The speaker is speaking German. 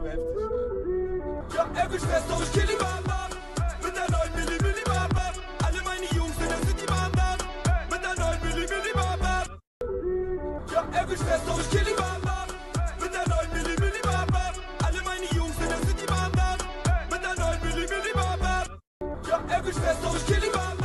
so heftig. Ja, er beschwert doch, ich kill die Bahn, Bahn. Mit der neuen Milli Milli Bahn, Alle meine Jungs in der City Bahn, Bahn. Mit der neuen Milli Milli Bahn, Ja, er beschwert doch, ich kill die Bahn, Bahn. Mit der 9 Milli Alle meine Jungs in der City Mit der 9 Milli Ja, er beschwert doch, ich kill die Bahn, Bahn.